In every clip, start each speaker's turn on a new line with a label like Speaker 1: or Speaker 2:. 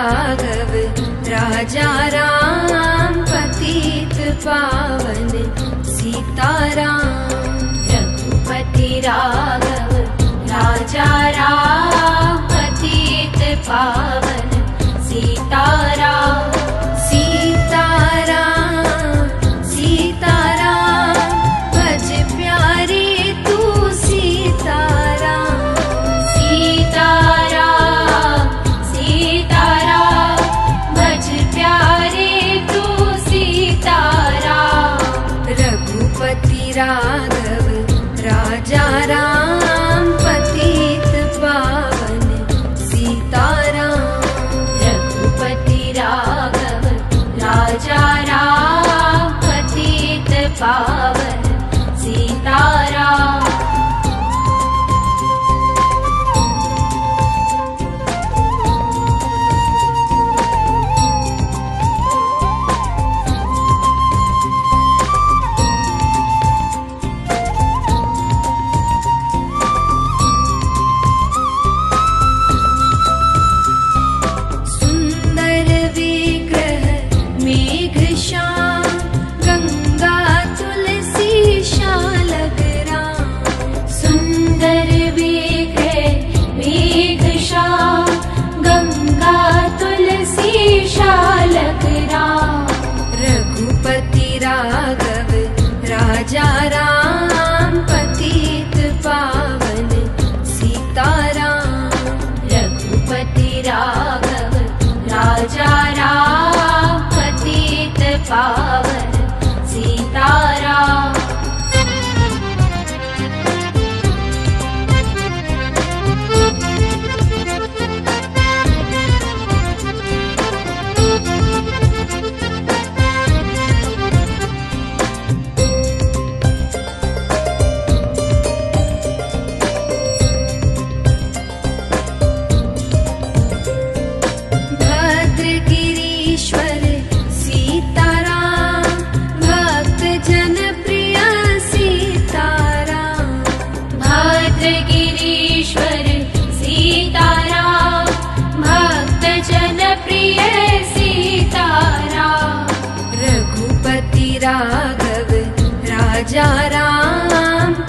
Speaker 1: राघव राजा राम पतित पावन सीताराम
Speaker 2: रघुपति राम।
Speaker 1: राजा राम पतित पावन सीताराम
Speaker 2: रघुपति राघव राजा
Speaker 1: Father. रा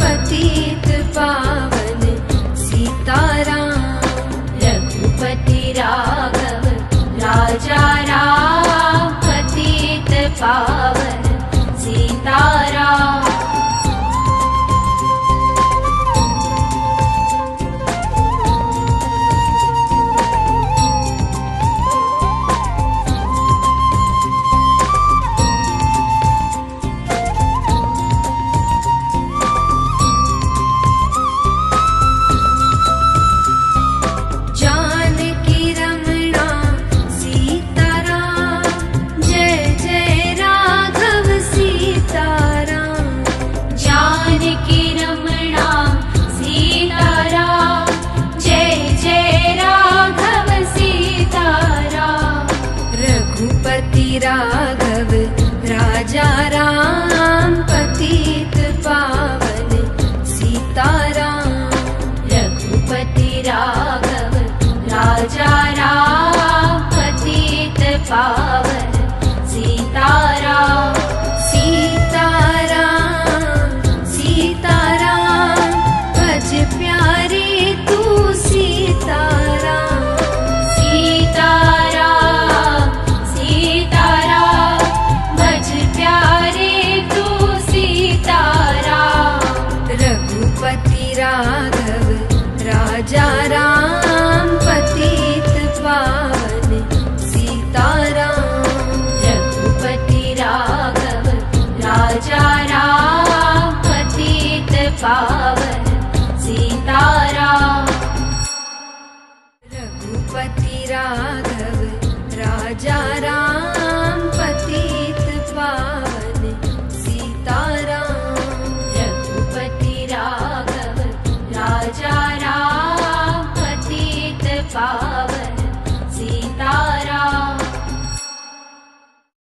Speaker 1: पतित पावन सीताराम
Speaker 2: रघुपति राघव राजा राम पतित पावन
Speaker 1: सीता राघव राजा राम।
Speaker 2: पतिराग राजा